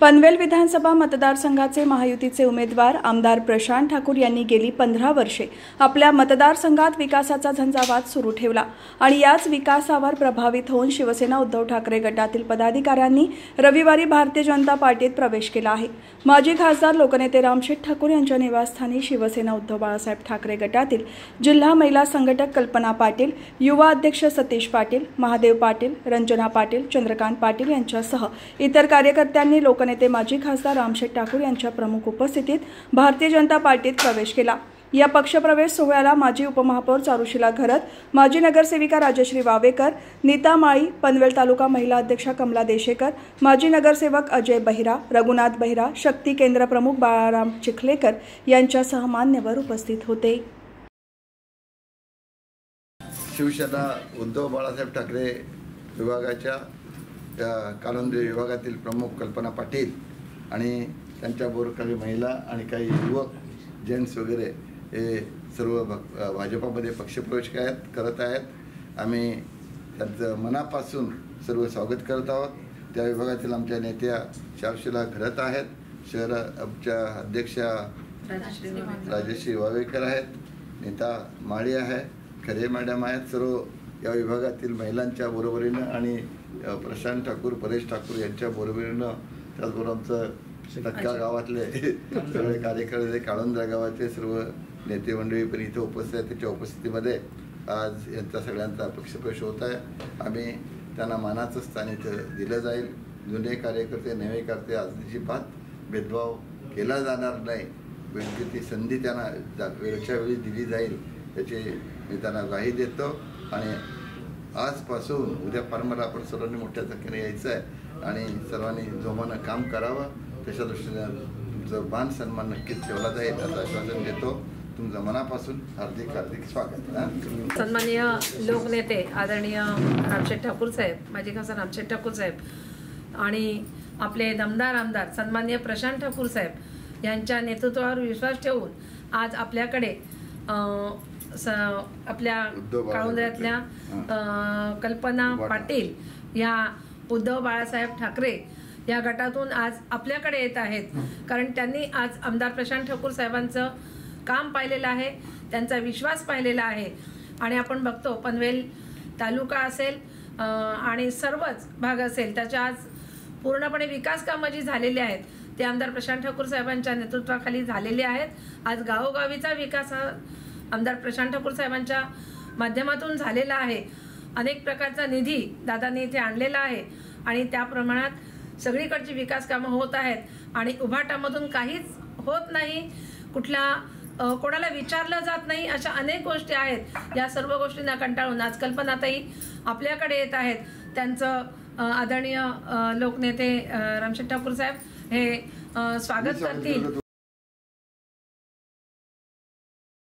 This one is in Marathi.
पनवेल विधानसभा मतदारसंघाचे महायुतीचे उमेदवार आमदार प्रशांत ठाकूर यांनी गेली पंधरा वर्षे आपल्या मतदारसंघात विकासाचा झंझावात सुरू ठेवला आणि याच विकासावर प्रभावित होऊन शिवसेना उद्धव ठाकरे गटातील पदाधिकाऱ्यांनी रविवारी भारतीय जनता पार्टीत प्रवेश केला आहे. माजी खासदार लोकनेते रामशेठ ठाकूर यांच्या निवासस्थानी शिवसेना उद्धव बाळासाहेब ठाकरे गटातील जिल्हा महिला संघटक कल्पना पाटील युवा अध्यक्ष सतीश पाटील महादेव पाटील रंजना पाटील चंद्रकांत पाटील यांच्यासह इतर कार्यकर्त्यांनी लोक नेते माजी खासदार रामशेठ ठाकूर यांच्या प्रमुख उपस्थितीत भारतीय जनता पार्टीत प्रवेश केला. या पक्षप्रवेश सोहळ्याला माजी उपमहापौर चारुशिला घरत माजी नगरसेविका राजश्री वावेकर नीता माळी पनवेल तालुका महिला अध्यक्षा कमला देशेकर माजी नगरसेवक अजय बहिरा रघुनाथ बहिरा शक्ती केंद्र प्रमुख बाळाराम चिखलेकर यांच्यासह मान्यवर उपस्थित होते. शिवसेना उद्धव बाळासाहेब ठाकरे विभागाच्या त्या कानंदे विभागातील प्रमुख कल्पना पाटील आणि त्यांच्याबरोबर काही महिला आणि काही युवक जेंट्स वगैरे हे सर्व भ- भाजपामध्ये पक्षप्रवेश आहेत करत आहेत. आम्ही त्यांचं मनापासून सर्व स्वागत करत आहोत. त्या विभागातील आमच्या नेत्या चारशीला घडत आहेत. शहर आमच्या अध्यक्षा राजश्री वावेकर आहेत. नेता माळी आहे. खरे मॅडम आहेत. सर्व या विभागातील महिलांच्या बरोबरीनं आणि प्रशांत ठाकूर परेश ठाकूर यांच्या बरोबरीनं त्याचबरोबर आमचं तक्का गावातले सगळे कार्यकर्ते काळुंद्रा गावाचे सर्व नेते मंडळी पण इथे उपस्थित आहेत. त्याच्या उपस्थितीमध्ये आज यांचा सगळ्यांचा पक्षप्रवेश होत आहे. आम्ही त्यांना मानाचं स्थान इथं दिलं जाईल. जुने कार्यकर्ते नवे करते अजिबात भेदभाव केला जाणार नाही. योग्य ती संधी त्यांना वेळच्या वेळी दिली जाईल याची मी त्यांना ग्वाही देतो. आणि आजपासून उद्या फार आपण सर्वांनी मोठ्या संख्येने यायचं आहे आणि सर्वांनी जोमानं काम करावं. त्याच्या दृष्टीने तुमचं मान सन्मान नक्कीच ठेवला जाईल असं आश्वासन देतो. तुमचं मनापासून हार्दिक हार्दिक स्वागत सन्माननीय लोकनेते आदरणीय रामशेठ ठाकूर साहेब माझे खासदार रामशेठ ठाकूर साहेब आणि आपले दमदार आमदार सन्माननीय प्रशांत ठाकूर साहेब यांच्या नेतृत्वावर विश्वास ठेवून आज आपल्याकडे आपल्या काळुंद्र्यातल्या कल्पना. पाटील या उद्धव बाळासाहेब ठाकरे या गटातून आज आपल्याकडे येत आहेत. कारण त्यांनी आज आमदार प्रशांत ठाकूर साहेबांचं काम पाहिलेलं आहे. त्यांचा विश्वास पाहिलेला आहे. आणि आपण बघतो पनवेल तालुका असेल आणि सर्वच भाग असेल त्याच्या आज पूर्णपणे विकास कामं जी झालेली आहेत ते आमदार प्रशांत ठाकूर साहेबांच्या नेतृत्वाखाली झालेले आहेत. आज गावोगावीचा विकास हा आमदार प्रशांत ठाकूर साहेबांच्या माध्यमातून झालेला आहे. अनेक प्रकारचा निधी दादांनी इथे आणलेला आहे आणि त्या प्रमाणात सगळीकडची विकास कामं होत आहेत आणि उभाटामधून काहीच होत नाही. कुठला कोणाला विचारलं जात नाही अशा अनेक गोष्टी आहेत. या सर्व गोष्टींना कंटाळून आज कल्पनाताई आपल्याकडे येत आहेत. त्यांचं आदरणीय लोकनेते रामशेठ ठाकूर साहेब हे स्वागत करतील. करतो.